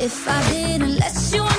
if I didn't let you